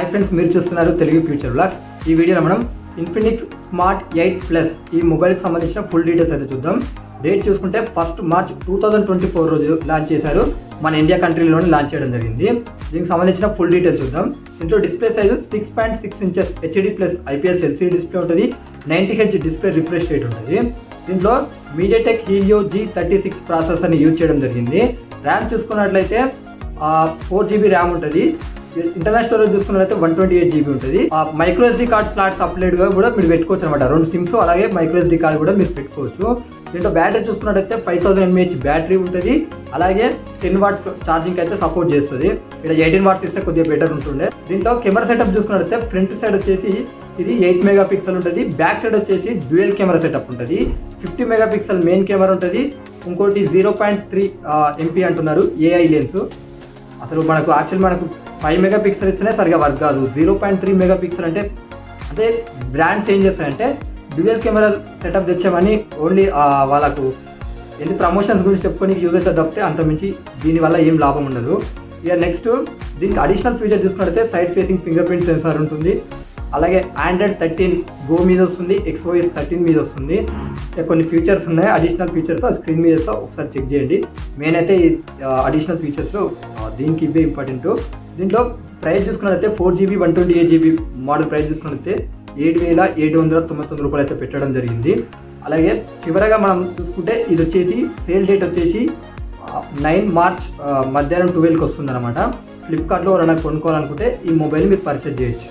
Hi friends మీరు చూస్తున్నారు Telugu future blog ఈ వీడియోలో మనం ఇన్ఫినిక్స్ స్మార్ట్ ఎయిట్ ప్లస్ ఈ మొబైల్కి సంబంధించిన ఫుల్ డీటెయిల్స్ అయితే చూద్దాం. డేట్ చూసుకుంటే first March two thousand twenty four రోజు లాంచ్ చేశారు. మన ఇండియా కంట్రీలోనే లాంచ్ చేయడం జరిగింది. దీనికి సంబంధించిన ఫుల్ డీటెయిల్స్ చూద్దాం. దీంట్లో display size six point six inches HD plus IPS LC display ఉంటుంది. Ninety H display refresh rate ఉంటుంది. దీంట్లో MediaTek Helio G thirty six ప్రాసెసర్ని use చేయడం జరిగింది. ర్యామ్ చూసుకున్నట్లయితే ఫోర్ జీబీ ర్యామ్ ఉంటుంది. ఇంటర్నల్ స్టోరేజ్ చూసుకున్నట్లయితే వన్ ట్వంటీ ఎయిట్ జీబీ ఉంటుంది. Micro SD card slots సప్లైడ్గా కూడా మీరు పెట్టుకోవచ్చు అనమాట రెండు సిమ్స్ అలాగే మైక్రో ఎస్డీ కార్డ్ కూడా మీరు పెట్టుకోవచ్చు. దీంట్లో బ్యాటరీ చూసుకున్నట్టయితే ఫైవ్ థౌసండ్ ఎంఏహెచ్ బ్యాటరీ ఉంటుంది. అలాగే టెన్ వాట్స్ ఛార్జింగ్ అయితే సపోర్ట్ చేస్తుంది. ఇక్కడ ఎయిటీన్ వాట్స్ ఇస్తే కొద్దిగా బెటర్ ఉంటుండే. దీంట్లో కెమెరా సెటప్ చూసుకున్నట్టయితే ఫ్రంట్ సైడ్ వచ్చేసి ఇది ఎయిట్ మెగా పిక్సెల్ ఉంటుంది. బ్యాక్ సైడ్ వచ్చేసి డ్యూయల్ కెమెరా సెటప్ ఉంటుంది. Fifty mega pixel main camera ఉంటుంది. ఇంకోటి జీరో పాయింట్ త్రీ ఎంపీ అంటున్నారు ఏఐ లెన్స్ అసలు మనకు యాక్చువల్ మనకు ఫైవ్ మెగా పిక్సెల్ ఇస్తేనే సరిగా వర్క్ కాదు. Zero point three mega pixel అంటే అంటే బ్రాండ్స్ ఏం చేస్తాయంటే డ్యూయల్ కెమెరా సెటప్ తెచ్చామని ఓన్లీ వాళ్ళకు ఎన్ని ప్రమోషన్స్ గురించి చెప్పుకొని యూజ్ తప్పితే అంత మించి దీనివల్ల ఏం లాభం ఉండదు. ఇక నెక్స్ట్ దీనికి అడిషనల్ ఫీచర్ చూసుకున్నట్లయితే side facing finger print sensor ఉంటుంది. అలాగే ఆండ్రాయిడ్ థర్టీన్ గో మీద వస్తుంది ఎక్స్ఓఎస్ థర్టీన్ మీద వస్తుంది. కొన్ని ఫీచర్స్ ఉన్నాయి అడిషనల్ ఫీచర్స్ ఆ స్క్రీన్ మీద ఒకసారి చెక్ చేయండి. మెయిన్ అయితే ఈ అడిషనల్ ఫీచర్స్ దీనికి ఇవే ఇంపార్టెంట్ దీంట్లో ప్రైస్ చూసుకున్నట్లయితే four GB one twenty eight GB model price చూసుకున్నట్లయితే ఏడు వేల ఏడు వందల తొంభై తొమ్మిది రూపాయలు అయితే పెట్టడం జరిగింది. అలాగే చివరగా మనం చూసుకుంటే ఇది వచ్చేసి సేల్ డేట్ వచ్చేసి నైన్ మార్చ్ మధ్యాహ్నం ట్వెల్వ్కి వస్తుంది అనమాట ఫ్లిప్కార్ట్లో ఎవరైనా కొనుక్కోవాలనుకుంటే ఈ మొబైల్ మీరు పర్చేజ్ చేయొచ్చు.